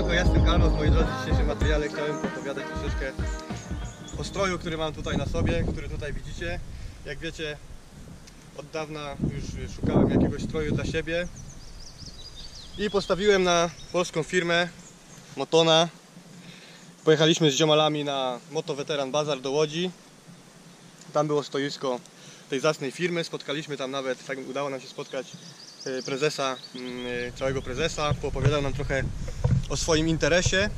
Siemanko, ja jestem Carlos, moi drodzy, w dzisiejszym materiale chciałem opowiadać troszeczkę o stroju, który mam tutaj na sobie, który tutaj widzicie. Jak wiecie, od dawna już szukałem jakiegoś stroju dla siebie i postawiłem na polską firmę Motona. Pojechaliśmy z ziomalami na Moto Veteran Bazar do Łodzi. Tam było stoisko tej zacnej firmy, spotkaliśmy tam nawet, tak udało nam się spotkać y, prezesa, mm, y, całego prezesa, poopowiadał nam trochę o swoim interesie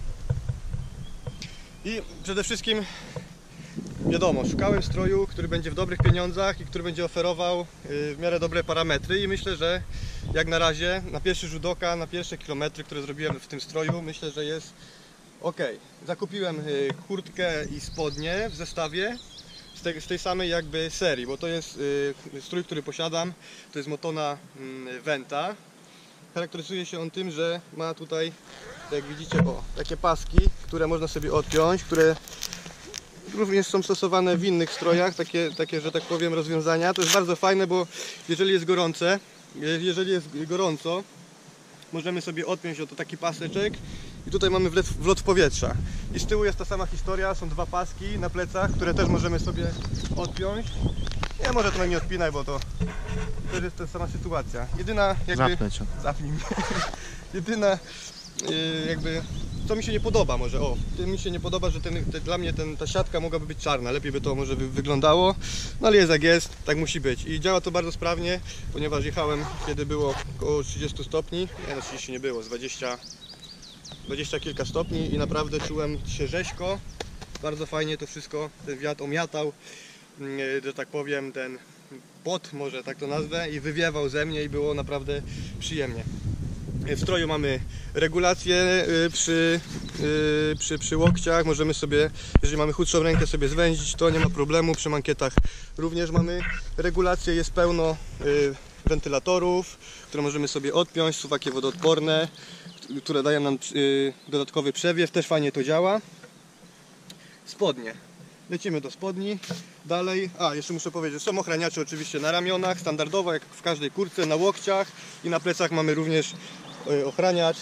i przede wszystkim wiadomo, szukałem stroju, który będzie w dobrych pieniądzach i który będzie oferował y, w miarę dobre parametry i myślę, że jak na razie na pierwszy rzut oka, na pierwsze kilometry, które zrobiłem w tym stroju, myślę, że jest ok. Zakupiłem y, kurtkę i spodnie w zestawie z tej, samej jakby serii, bo to jest y, strój, który posiadam, to jest Motona mm, Venta. Charakteryzuje się on tym, że ma tutaj, jak widzicie, o, takie paski, które można sobie odpiąć, które również są stosowane w innych strojach, takie, takie, że tak powiem, rozwiązania. To jest bardzo fajne, bo jeżeli jest gorące, je- jeżeli jest gorąco, możemy sobie odpiąć oto taki paseczek i tutaj mamy wlot, wlot powietrza. I z tyłu jest ta sama historia, są dwa paski na plecach, które też możemy sobie odpiąć. Nie, może to nie odpinaj, bo to też jest ta sama sytuacja. Jedyna jakby... Zapnę cię. Zapnij mnie. Jedyna jakby co mi się nie podoba może, o, mi się nie podoba, że ten, te, dla mnie ten, ta siatka mogłaby być czarna, lepiej by to może by wyglądało, no ale jest jak jest, tak musi być i działa to bardzo sprawnie, ponieważ jechałem kiedy było około 30 stopni, nie no 30 nie było, z 20, 20 kilka stopni i naprawdę czułem się rzeźko, bardzo fajnie to wszystko, ten wiatr omiatał, yy, że tak powiem, ten pot, może tak to nazwę, i wywiewał ze mnie i było naprawdę przyjemnie. W stroju mamy regulację y, przy, y, przy, przy łokciach, możemy sobie, jeżeli mamy chudszą rękę sobie zwęzić, to nie ma problemu, przy mankietach również mamy regulację, jest pełno y, wentylatorów, które możemy sobie odpiąć, suwakie wodoodporne, które dają nam dodatkowy przewiew, też fajnie to działa. Spodnie. Lecimy do spodni. Dalej, a jeszcze muszę powiedzieć, są ochraniacze oczywiście na ramionach, standardowo jak w każdej kurce, na łokciach i na plecach mamy również ochraniacz,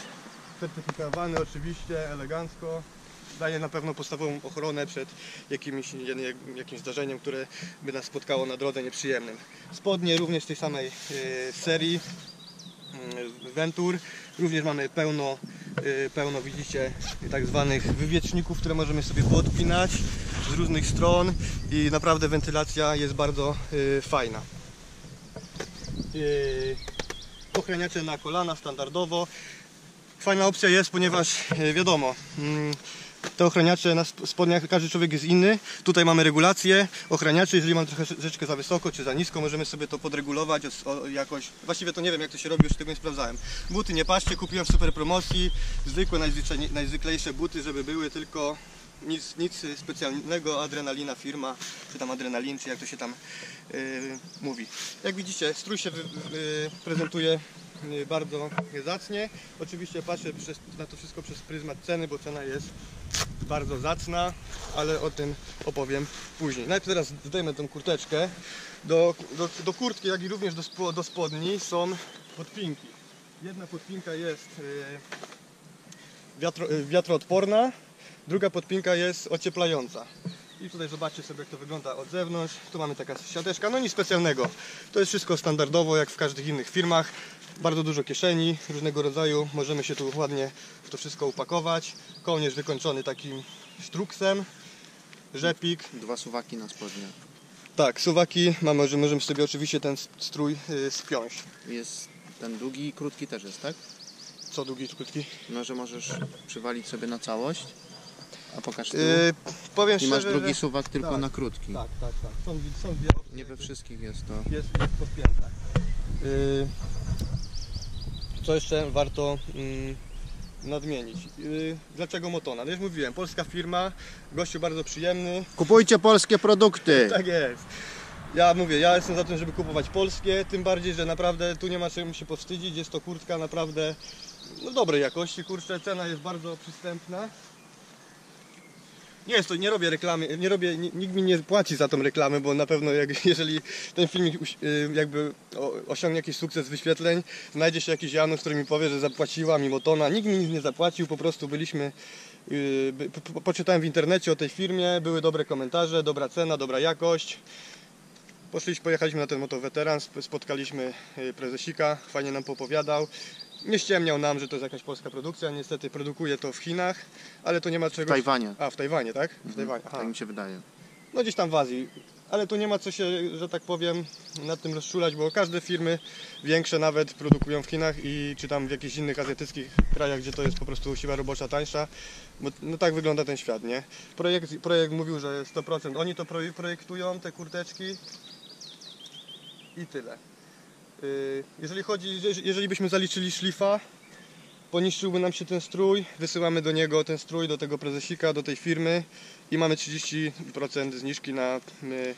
certyfikowany oczywiście, elegancko. Daje na pewno podstawową ochronę przed jakimś, jakimś zdarzeniem, które by nas spotkało na drodze nieprzyjemnym. Spodnie również tej samej e, serii mm, Ventur. Również mamy pełno, y, pełno widzicie tak zwanych wywieczników, które możemy sobie podpinać z różnych stron i naprawdę wentylacja jest bardzo fajna. Ochraniacze na kolana standardowo. Fajna opcja jest, ponieważ y, wiadomo, mm, te ochraniacze na sp- spodniach, każdy człowiek jest inny. Tutaj mamy regulację ochraniaczy, jeżeli mam troszeczkę za wysoko czy za nisko, możemy sobie to podregulować jakoś. Właściwie to nie wiem jak to się robi, już tego nie sprawdzałem. Buty nie patrzcie, kupiłem w super promocji, zwykłe, najzwyklejsze buty, żeby były tylko nic, nic specjalnego, adrenalina firma, czy tam adrenalin, czy jak to się tam yy, mówi. Jak widzicie, strój się wy, prezentuje yy, bardzo zacnie. Oczywiście patrzę przez, na to wszystko przez pryzmat ceny, bo cena jest bardzo zacna, ale o tym opowiem później. Najpierw teraz zdejmę tą kurteczkę. Do, do, do kurtki, jak i również do, do spodni są podpinki. Jedna podpinka jest yy, wiatro, yy, wiatroodporna, druga podpinka jest ocieplająca. I tutaj zobaczcie sobie jak to wygląda od zewnątrz. Tu mamy taka siateczka, no nic specjalnego. To jest wszystko standardowo jak w każdych innych firmach. Bardzo dużo kieszeni różnego rodzaju. Możemy się tu ładnie w to wszystko upakować. Kołnierz wykończony takim sztruksem. Rzepik. Dwa suwaki na spodnie. Tak, suwaki. Mamy, że możemy sobie oczywiście ten strój y, spiąć. Jest ten długi i krótki też jest, tak? Co długi, krótki? No, że możesz przywalić sobie na całość. A pokaż tu. Yy, powiem I masz szczerze, drugi że... suwak tylko tak, na krótki. Tak, tak, tak. Są, są dwie opcje. Nie we wszystkich jest to. jest, jest podpięta. Yy, co jeszcze warto mm, nadmienić? Yy, dlaczego Motona? No już mówiłem, polska firma, gościu bardzo przyjemny. Kupujcie polskie produkty! Tak jest. Ja mówię, ja jestem za tym, żeby kupować polskie, tym bardziej, że naprawdę tu nie ma czym się powstydzić. Jest to kurtka naprawdę no, dobrej jakości, kurczę, cena jest bardzo przystępna. Nie jest to, nie robię reklamy, nie robię, ni- nikt mi nie płaci za tą reklamę, bo na pewno jak, jeżeli ten filmik y, jakby osiągnie jakiś sukces wyświetleń, znajdzie się jakiś Janusz, który mi powie, że zapłaciła mimo tona. Nikt mi nic nie zapłacił, po prostu byliśmy, y, poczytałem w internecie o tej firmie, były dobre komentarze, dobra cena, dobra jakość. Poszliśmy, pojechaliśmy na ten motoweteran, sp- spotkaliśmy y, prezesika, fajnie nam popowiadał. Nie ściemniał nam, że to jest jakaś polska produkcja, niestety produkuje to w Chinach, ale to nie ma W czego... Tajwanie. A, w Tajwanie, tak? W Tajwanie. Aha. Tak mi się wydaje. No gdzieś tam w Azji. Ale tu nie ma co się, że tak powiem, nad tym rozczulać, bo każde firmy większe nawet produkują w Chinach i czy tam w jakichś innych azjatyckich krajach, gdzie to jest po prostu siła robocza tańsza. Bo no tak wygląda ten świat, nie? Projekt, projekt mówił, że 100%. Oni to proje- projektują, te kurteczki i tyle. Yy, Jeżeli chodzi, jeż- jeżeli byśmy zaliczyli szlifa, poniszczyłby nam się ten strój, wysyłamy do niego ten strój, do tego prezesika, do tej firmy i mamy 30% zniżki na, y,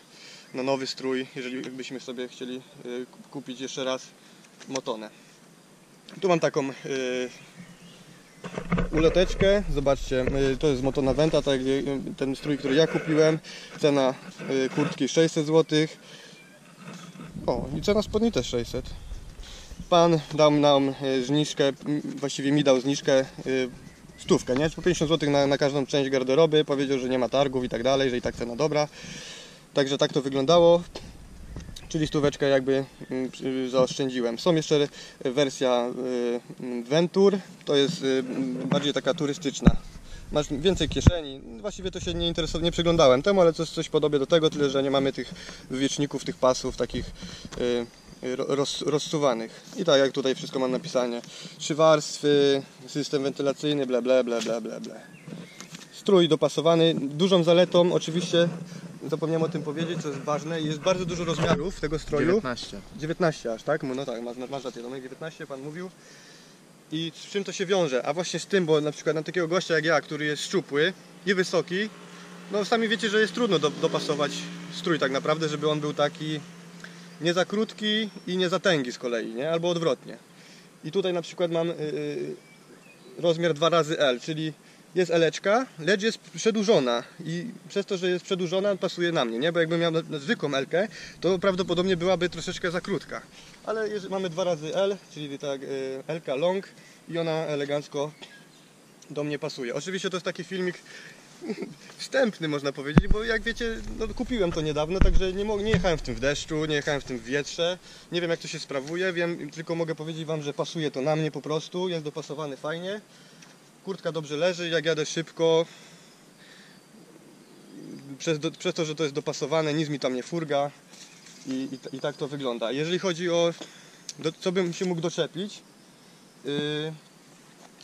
na nowy strój, jeżeli byśmy sobie chcieli y, kupić jeszcze raz motonę. Tu mam taką y, uloteczkę, zobaczcie, y, to jest motona Venta, tak, ten strój, który ja kupiłem, cena y, kurtki 600 zł. O, i cena spodni też 600. Pan dał nam y, zniżkę, właściwie mi dał zniżkę y, stówkę, nie? Po 50 zł na, na każdą część garderoby, powiedział, że nie ma targów i tak dalej, że i tak cena dobra. Także tak to wyglądało. Czyli stóweczkę jakby zaoszczędziłem. Są jeszcze wersja mm, Ventur, to jest bardziej taka turystyczna. Masz więcej kieszeni. Właściwie to się nie interesowałem, nie przyglądałem temu, ale coś, coś podobie do tego, tyle że nie mamy tych wywieczników, tych pasów takich y, ro- roz, rozsuwanych. I tak jak tutaj wszystko mam napisane. Trzy warstwy, system wentylacyjny, ble ble ble ble ble ble. Strój dopasowany. Dużą zaletą oczywiście, zapomniałem o tym powiedzieć, co jest ważne, jest bardzo dużo rozmiarów tego stroju. 19. 19 aż, tak? No tak, masz, masz rację, Tomek, 19 pan mówił. I z czym to się wiąże? A właśnie z tym, bo na przykład na takiego gościa jak ja, który jest szczupły i wysoki, no sami wiecie, że jest trudno do, dopasować strój tak naprawdę, żeby on był taki nie za krótki i nie za tęgi z kolei, nie? Albo odwrotnie. I tutaj na przykład mam yy, rozmiar 2 razy L, czyli jest Eleczka, lecz jest przedłużona i przez to, że jest przedłużona pasuje na mnie, nie? Bo jakbym miał zwykłą Elkę, to prawdopodobnie byłaby troszeczkę za krótka. Ale mamy 2 razy L, czyli tak y, Elka long i ona elegancko do mnie pasuje. Oczywiście to jest taki filmik wstępny można powiedzieć, bo jak wiecie, no, kupiłem to niedawno, także nie, nie jechałem w tym w deszczu, nie jechałem w tym w wietrze, nie wiem jak to się sprawuje, wiem, tylko mogę powiedzieć Wam, że pasuje to na mnie po prostu, jest dopasowany fajnie, kurtka dobrze leży, jak jadę szybko, przez, do, przez to, że to jest dopasowane, nic mi tam nie furga i, i, i tak to wygląda. Jeżeli chodzi o do, co bym się mógł doczepić, yy,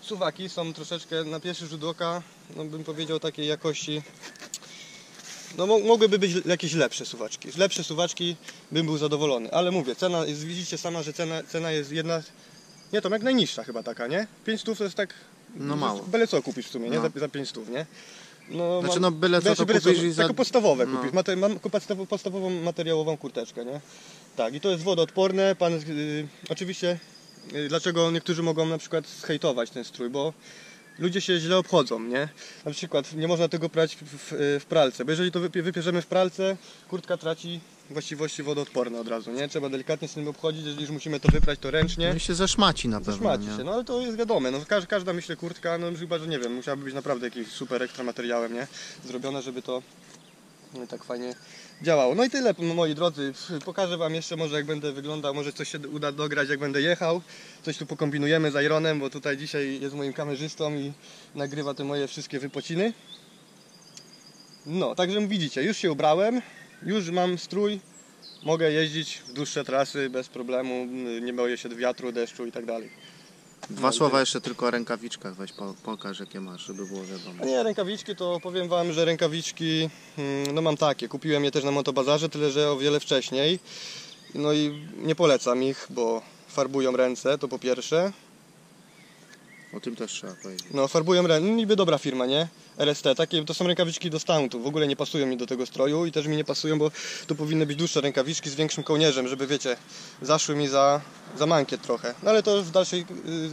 suwaki są troszeczkę na pierwszy rzut oka, no bym powiedział takiej jakości. No mo- mogłyby być jakieś lepsze suwaczki. Lepsze suwaczki bym był zadowolony, ale mówię, cena jest, widzicie sama, że cena, cena jest jedna, nie to jak najniższa chyba taka, nie? 5 stów to jest tak, No mało. Byle co kupisz w sumie, nie? No. Za, za 5 stów, nie? No, Znaczy, no, byle co to byle kupisz i za- Taką podstawowe no. kupisz, Mate, mam podstaw- podstawową materiałową kurteczkę, nie? Tak, i to jest wodoodporne. Pan, y, oczywiście, y, dlaczego niektórzy mogą na przykład zhejtować ten strój, bo ludzie się źle obchodzą, nie? Na przykład nie można tego prać w, w, w pralce, bo jeżeli to wypie- wypierzemy w pralce, kurtka traci właściwości wodoodporne od razu, nie? Trzeba delikatnie z tym obchodzić, jeżeli już musimy to wyprać, to ręcznie. No i się zeszmaci na pewno, Szmaci nie? się, no ale to jest wiadome, no każda, każda myślę kurtka, no chyba, że nie wiem, musiałaby być naprawdę jakimś super ekstra materiałem, nie? Zrobione, żeby to no, tak fajnie działało. No i tyle, moi drodzy, pokażę wam jeszcze może jak będę wyglądał, może coś się uda dograć jak będę jechał, coś tu pokombinujemy z Ironem, bo tutaj dzisiaj jest moim kamerzystą i nagrywa te moje wszystkie wypociny. No, także widzicie, już się ubrałem, już mam strój, mogę jeździć w dłuższe trasy bez problemu, nie boję się wiatru, deszczu i tak dalej. Dwa słowa jeszcze tylko o rękawiczkach, weź po, pokaż jakie masz, żeby było wiadomo. Nie, rękawiczki to powiem Wam, że rękawiczki, mm, no mam takie, kupiłem je też na motobazarze, tyle że o wiele wcześniej. No i nie polecam ich, bo farbują ręce, to po pierwsze. O tym też trzeba powiedzieć. No farbują ręce, niby dobra firma, nie? RST, takie to są rękawiczki do stantu, w ogóle nie pasują mi do tego stroju i też mi nie pasują, bo tu powinny być dłuższe rękawiczki z większym kołnierzem, żeby wiecie, zaszły mi za, za mankiet trochę. No ale to już w dalszej, yy,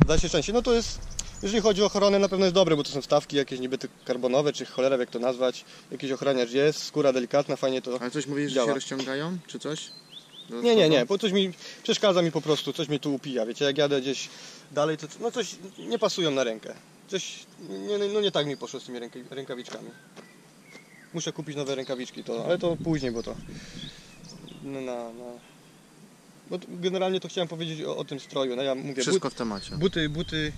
w dalszej części. No to jest Jeżeli chodzi o ochronę, na pewno jest dobre, bo to są wstawki jakieś niby karbonowe, czy cholera, jak to nazwać. Jakiś ochraniacz jest, skóra delikatna, fajnie to... Ale coś mówisz, że Działa. się rozciągają, czy coś? Nie, nie, nie, bo coś mi przeszkadza mi po prostu, coś mnie tu upija, wiecie, jak jadę gdzieś dalej, to no coś nie pasują na rękę. Coś, nie, no nie tak mi poszło z tymi ręka, rękawiczkami. Muszę kupić nowe rękawiczki, to, ale to później, bo to no, na, na... Bo generalnie to chciałem powiedzieć o, o tym stroju, no ja mówię, Wszystko w temacie. Buty, buty,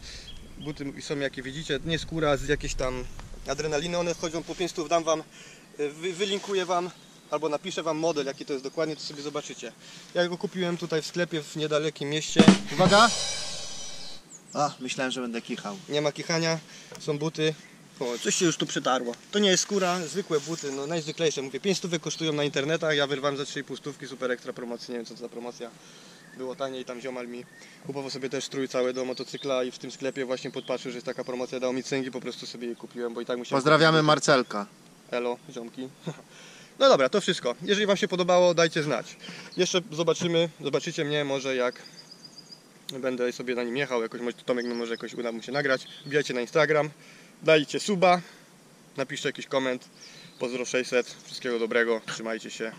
buty są jakie widzicie, nie skóra z jakiejś tam adrenaliny, one wchodzą po 500, dam wam, y, wy, wylinkuję wam, albo napiszę wam model, jaki to jest dokładnie, to sobie zobaczycie. Ja go kupiłem tutaj w sklepie w niedalekim mieście, uwaga, A, myślałem, że będę kichał. nie ma kichania, są buty, o, coś się już tu przetarło. To nie jest skóra, zwykłe buty, no najzwyklejsze, mówię, 5 stówek kosztują na internetach, ja wyrwałem za 3,5 stówki, super ekstra promocja, nie wiem co to za promocja. Było taniej, tam ziomal mi kupował sobie też strój cały do motocykla i w tym sklepie właśnie podpatrzył, że jest taka promocja, dał mi cyngi, po prostu sobie je kupiłem, bo i tak musiałem... Pozdrawiamy kupić. Marcelka. Elo, ziomki. No dobra, to wszystko. Jeżeli Wam się podobało, dajcie znać. Jeszcze zobaczymy, zobaczycie mnie może jak będę sobie na nim jechał, jakoś może Tomek mi może jakoś uda mu się nagrać. Wbijajcie na Instagram, dajcie suba, napiszcie jakiś koment. Pozdro 600, wszystkiego dobrego, trzymajcie się.